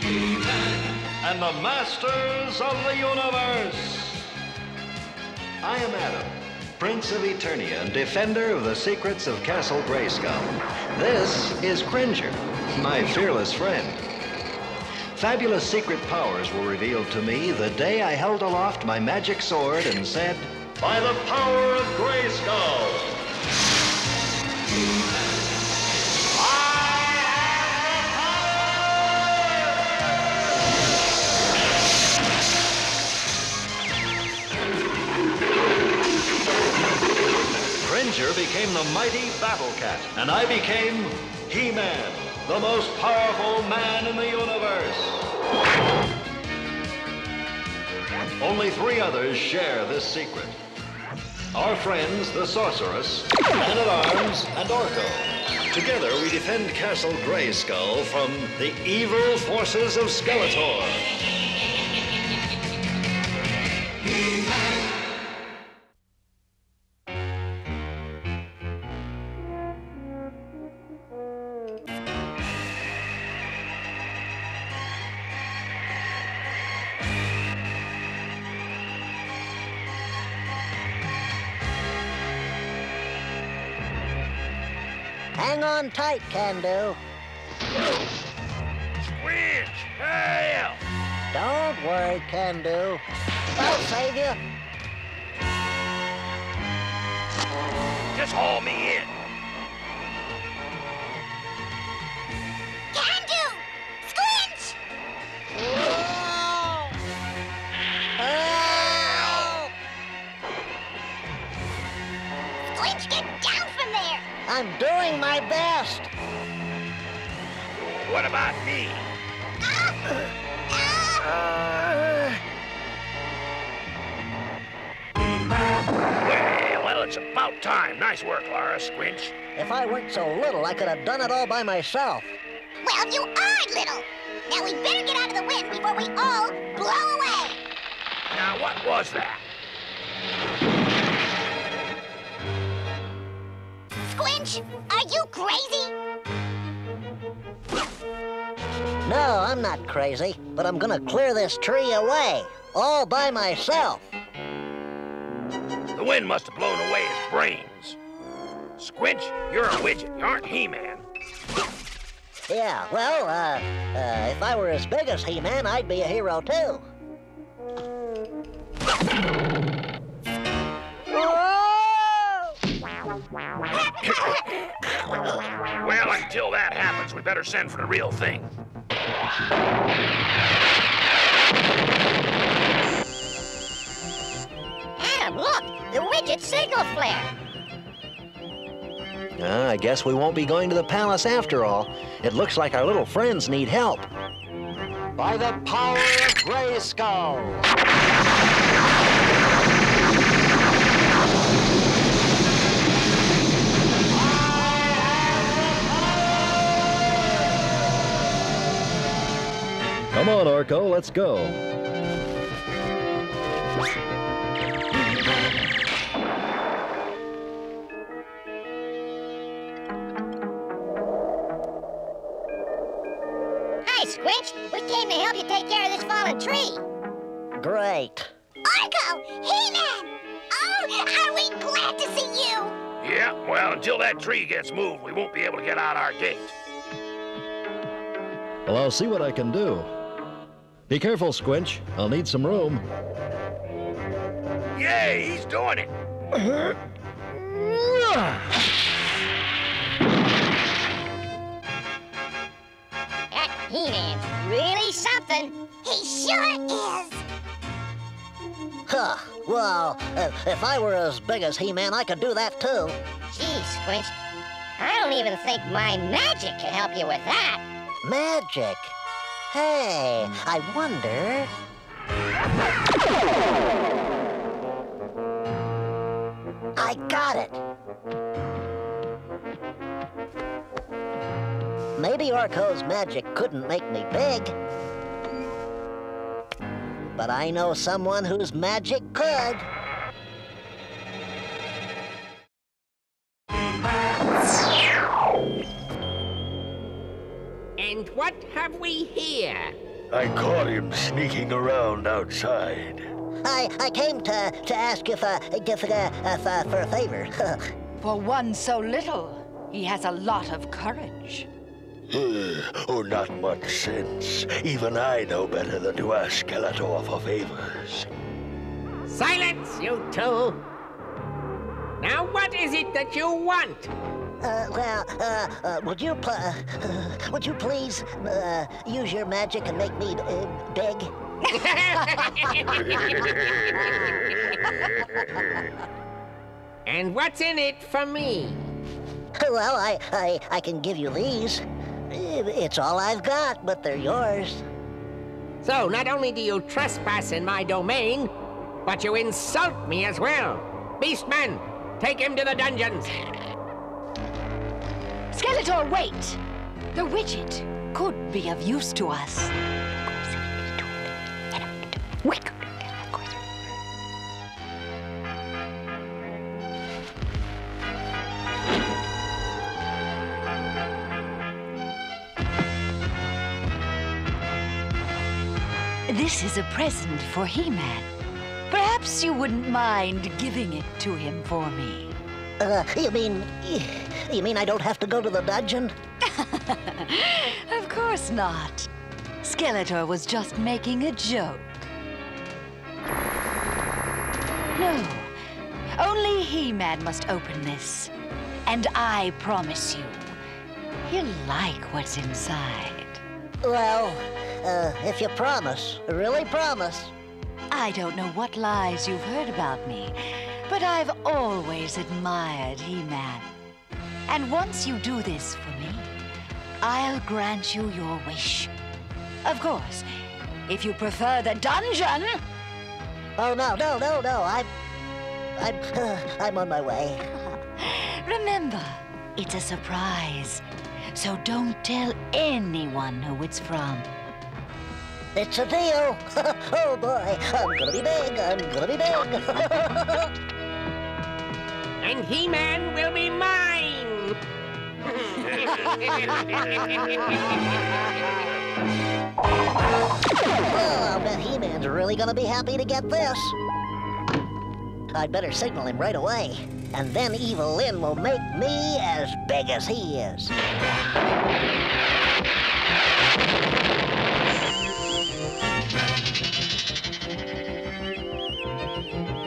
and the masters of the universe. I am Adam, Prince of Eternia and defender of the secrets of Castle Grayskull. This is Cringer, my fearless friend. Fabulous secret powers were revealed to me the day I held aloft my magic sword and said, By the power of Grayskull! Became the mighty Battle Cat, and I became He-Man, the most powerful man in the universe. Only three others share this secret. Our friends, the Sorceress, Man-at-Arms, and Orko. Together, we defend Castle Grayskull from the evil forces of Skeletor. Hang on tight, Can-Do. Squinch! Help! Don't worry, Can-Do. I'll save you. Just haul me in. I'm doing my best. What about me? Well, well, it's about time. Nice work, Laura. Squinch. If I weren't so little, I could have done it all by myself. Well, you are little! Now we better get out of the wind before we all blow away! Now, what was that? Squinch, are you crazy? No, I'm not crazy, but I'm gonna clear this tree away, all by myself. The wind must have blown away his brains. Squinch, you're a widget. You aren't He-Man. Yeah, well, uh, uh, if I were as big as He-Man, I'd be a hero too. Whoa! Well, until that happens, we better send for the real thing. Adam, look! The widget signal flare! Uh, I guess we won't be going to the palace after all. It looks like our little friends need help. By the power of Grayskull! Come on, Orko, let's go. Hi, Squinch! We came to help you take care of this fallen tree! Great. Orko! He-Man! Oh, are we glad to see you! Yeah, well, until that tree gets moved, we won't be able to get out our gate. Well, I'll see what I can do. Be careful, Squinch. I'll need some room. Yay, he's doing it. That He-Man's really something! He sure is! Huh. Well, uh, if I were as big as He-Man, I could do that too. Gee, Squinch, I don't even think my magic can help you with that. Magic. Hey, I wonder. I got it. Maybe Orko's magic couldn't make me big. But I know someone whose magic could. I caught him sneaking around outside. I, I came to, to ask if, uh, if, uh, if, uh, for a favor. For one so little, he has a lot of courage. oh, not much sense. Even I know better than to ask Skeletor for favors. Silence, you two! Now, what is it that you want? Uh, well, uh, uh, would you, pl- uh, would you please, uh, use your magic and make me, uh, big? And what's in it for me? Well, I, I, I can give you these. It's all I've got, but they're yours. So, not only do you trespass in my domain, but you insult me as well. Beastman, take him to the dungeons. Skeletor, wait! The widget could be of use to us. Wick. This is a present for He-Man. Perhaps you wouldn't mind giving it to him for me. Uh, you mean, you mean I don't have to go to the dungeon? Of course not. Skeletor was just making a joke. No, only He-Man must open this. And I promise you, he'll like what's inside. Well, uh, if you promise, really promise. I don't know what lies you've heard about me, but I've always admired He-Man. And once you do this for me, I'll grant you your wish. Of course, if you prefer the dungeon, Oh no, no, no, no! I'm, I'm, uh, I'm on my way. remember, it's a surprise. So don't tell anyone who it's from. It's a deal. oh boy, I'm gonna be big. I'm gonna be big. And He-Man will be mine! Oh, I'll bet He-Man's really gonna be happy to get this. I'd better signal him right away, and then Evil Lyn will make me as big as he is.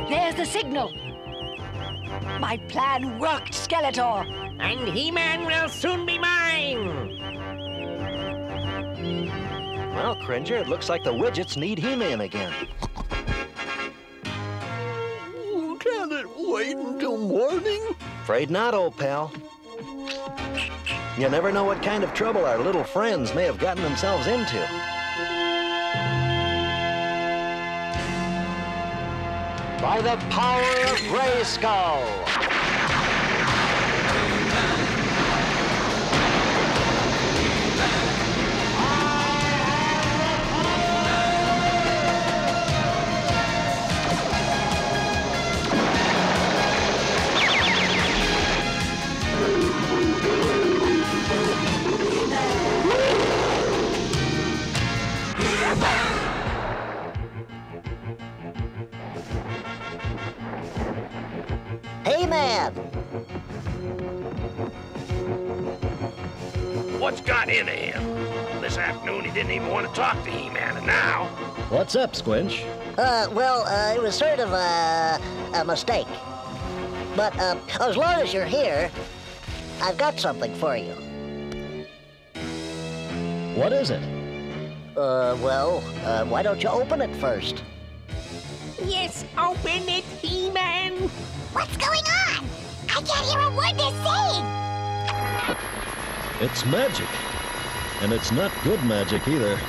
There's the signal. My plan worked, Skeletor. And He-Man will soon be mine! Well, Cringer, it looks like the widgets need He-Man again. Can it wait until morning? Afraid not, old pal. You never know what kind of trouble our little friends may have gotten themselves into. By the power of Grayskull! Hey, into him? This afternoon he didn't even want to talk to He-Man, and now... What's up, Squinch? Uh, well, uh, it was sort of a, a mistake. But uh, as long as you're here, I've got something for you. What is it? Uh, well, uh, why don't you open it first? Yes, open it, He-Man! What's going on? I can't hear a word they're saying. It's magic. And it's not good magic either.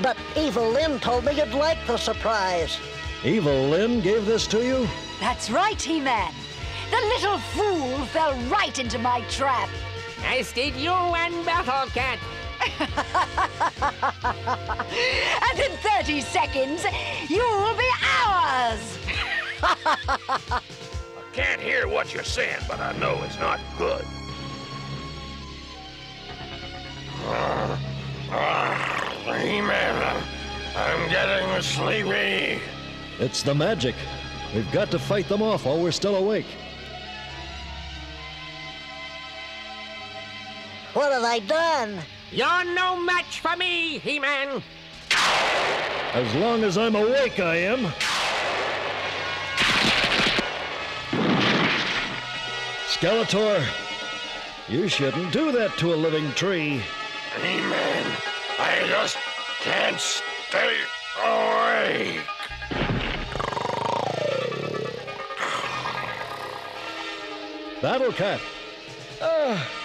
But Evil Lyn told me you'd like the surprise. Evil Lyn gave this to you? That's right, He-Man. The little fool fell right into my trap. As did you and Battle Cat! And in 30 seconds, you'll be ours! I can't hear what you're saying, but I know it's not good. Uh, uh, He-Man getting sleepy. It's the magic. We've got to fight them off while we're still awake. What have I done? You're no match for me, He-Man. As long as I'm awake, I am. Skeletor, you shouldn't do that to a living tree. He-Man, I just can't stay awake. Battle Cat. Ah.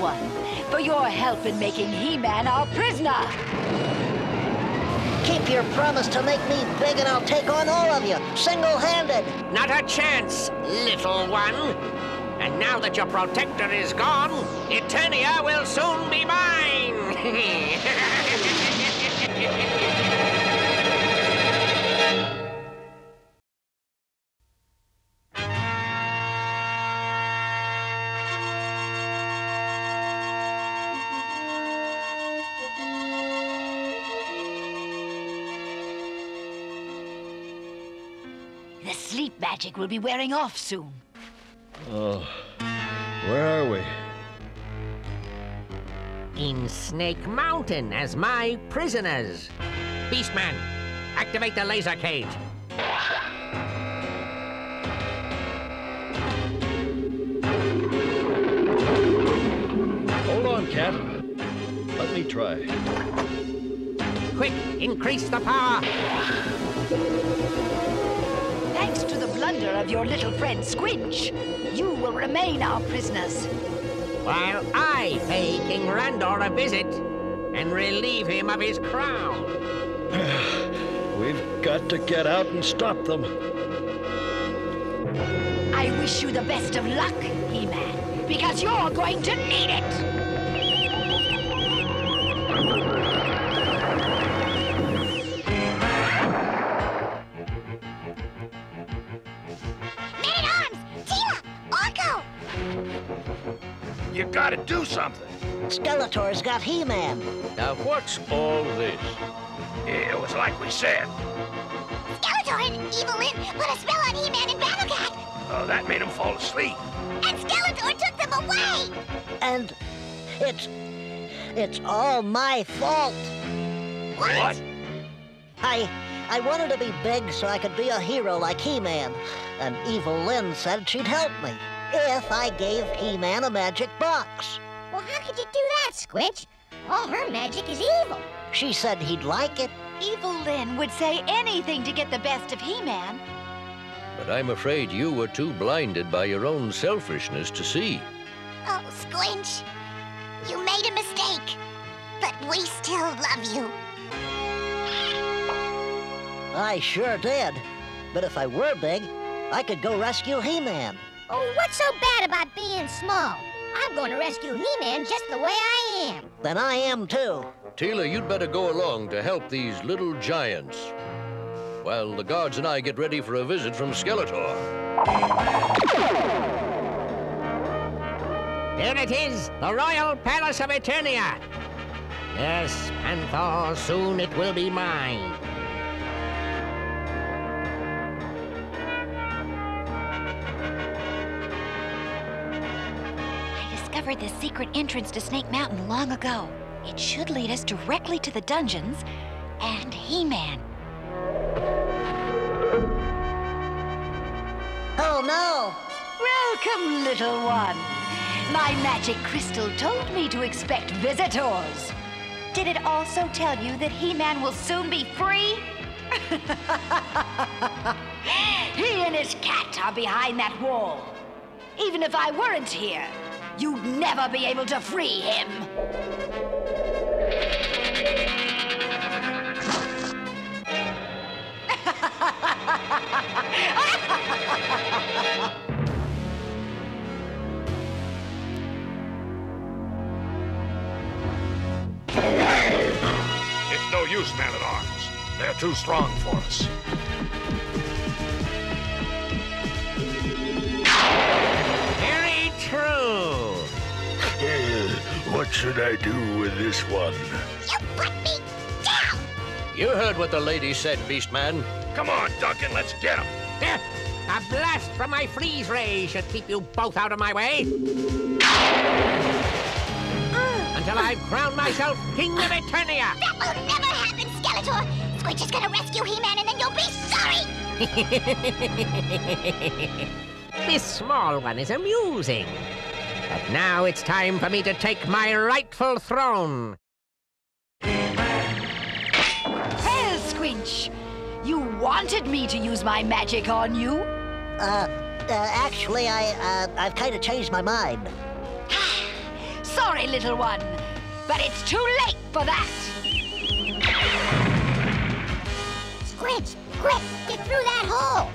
One, for your help in making He-Man our prisoner. Keep your promise to make me big and I'll take on all of you, single-handed. Not a chance, little one. And now that your protector is gone, Eternia will soon be mine. magic will be wearing off soon. Oh, where are we? In Snake Mountain as my prisoners. Beastman, activate the laser cage. Hold on, Cat. Let me try. Quick, increase the power. Thanks to the blunder of your little friend Squinch, you will remain our prisoners. While I pay King Randor a visit and relieve him of his crown. We've got to get out and stop them. I wish you the best of luck, He-Man, because you're going to need it. Skeletor's got He-Man. Now, what's all this? It was like we said. Skeletor and Evil Lyn put a spell on He-Man and Battle Cat! Oh, that made him fall asleep. And Skeletor took them away! And it's... it's all my fault. What? I... I wanted to be big so I could be a hero like He-Man. And Evil Lyn said she'd help me if I gave He-Man a magic box. Well, how could you do that, Squinch? All her magic is evil. She said he'd like it. Evil Lyn would say anything to get the best of He-Man. But I'm afraid you were too blinded by your own selfishness to see. Oh, Squinch. You made a mistake. But we still love you. I sure did. But if I were big, I could go rescue He-Man. Oh, what's so bad about being small? I'm going to rescue He-Man just the way I am. Then I am too. Teela, you'd better go along to help these little giants. While the guards and I get ready for a visit from Skeletor. There it is, the Royal Palace of Eternia. Yes, Panthor, soon it will be mine. Discovered the secret entrance to Snake Mountain long ago. It should lead us directly to the dungeons and He-Man. Oh no! Welcome, little one. My magic crystal told me to expect visitors. Did it also tell you that He-Man will soon be free? he and his cat are behind that wall. Even if I weren't here, You'd never be able to free him! it's no use, man-at-arms. They're too strong for us. Should I do with this one? You put me down! You heard what the lady said, Beastman. Come on, Duncan, let's get him. A blast from my freeze ray should keep you both out of my way. Until I've crowned myself King of Eternia. That will never happen, Skeletor! Squinch is gonna rescue He-Man and then you'll be sorry! This small one is amusing. But now it's time for me to take my rightful throne. Well, Squinch, you wanted me to use my magic on you. Uh, uh actually, I, uh, I've kind of changed my mind. Sorry, little one, but it's too late for that. Squinch, quick, get through that hole!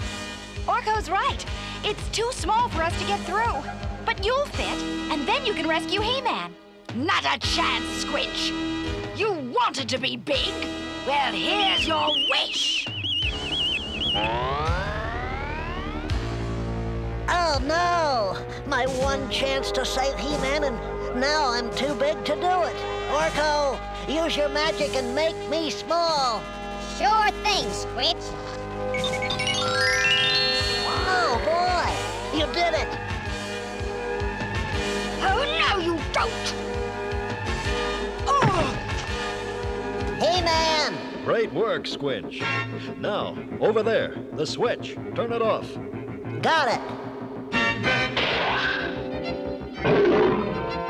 Orko's right. It's too small for us to get through. But you'll fit, and then you can rescue He-Man. Not a chance, Squinch. You wanted to be big. Well, here's your wish. Oh no! My one chance to save He-Man, and now I'm too big to do it. Orko, use your magic and make me small. Sure thing, Squinch. Oh boy, you did it! Don't. Oh, He-Man! Great work, Squinch. Now, over there, the switch. Turn it off. Got it!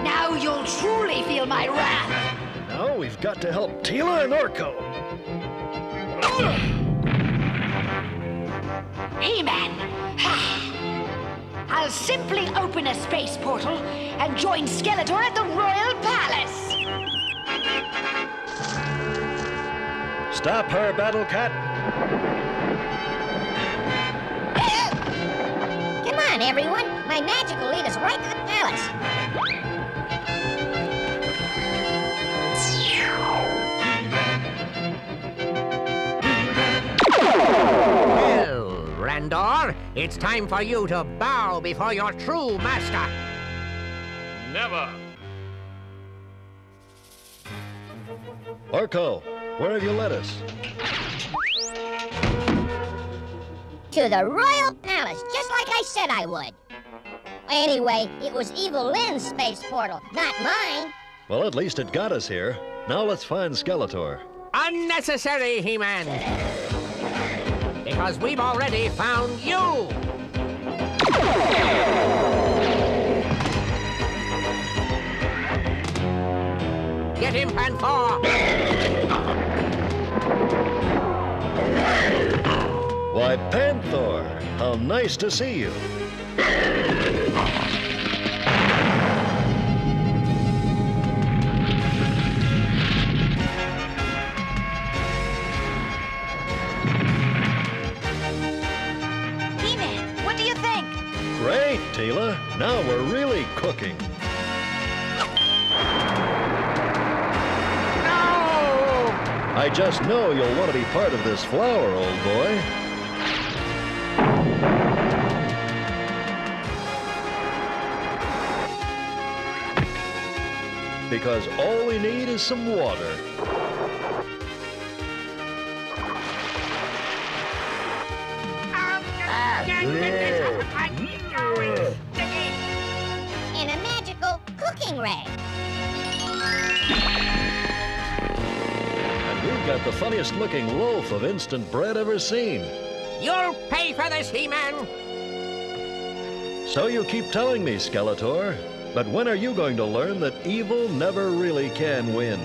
now you'll truly feel my wrath. Now we've got to help Teela and Orko. He-Man. I'll simply open a space portal and join Skeletor at the Royal Palace. Stop her, Battle Cat. Come on, everyone. My magic will lead us right to the palace. Well, it's time for you to bow before your true master. Never. Orko, where have you led us? To the royal palace, just like I said I would. Anyway, it was Evil Lyn's space portal, not mine. Well, at least it got us here. Now let's find Skeletor. Unnecessary, He-Man. Because we've already found you. Get him, Panthor. Why, Panthor, how nice to see you. Great, Now we're really cooking. No! I just know you'll want to be part of this flour, old boy. Because all we need is some water. Ah, ah, And a magical cooking ray. And we've got the funniest looking loaf of instant bread ever seen. You'll pay for this, He-Man. So you keep telling me, Skeletor. But when are you going to learn that evil never really can win?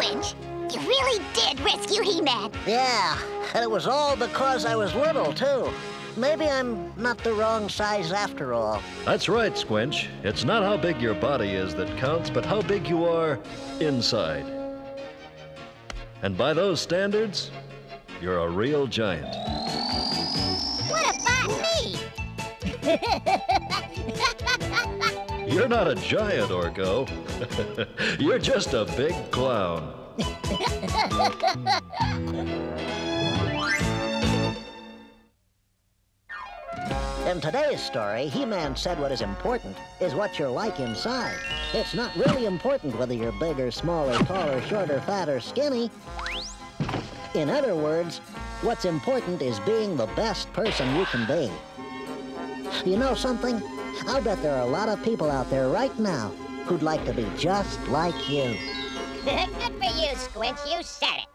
Squinch, you really did rescue He-Man. Yeah, and it was all because I was little, too. Maybe I'm not the wrong size after all. That's right, Squinch. It's not how big your body is that counts, but how big you are inside. And by those standards, you're a real giant. What about me? You're not a giant, Orko. you're just a big clown. In today's story, He-Man said what is important is what you're like inside. It's not really important whether you're big or small or tall or short or fat, or skinny. In other words, what's important is being the best person you can be. You know something? I'll bet there are a lot of people out there right now who'd like to be just like you. Good for you, Squinch. You said it.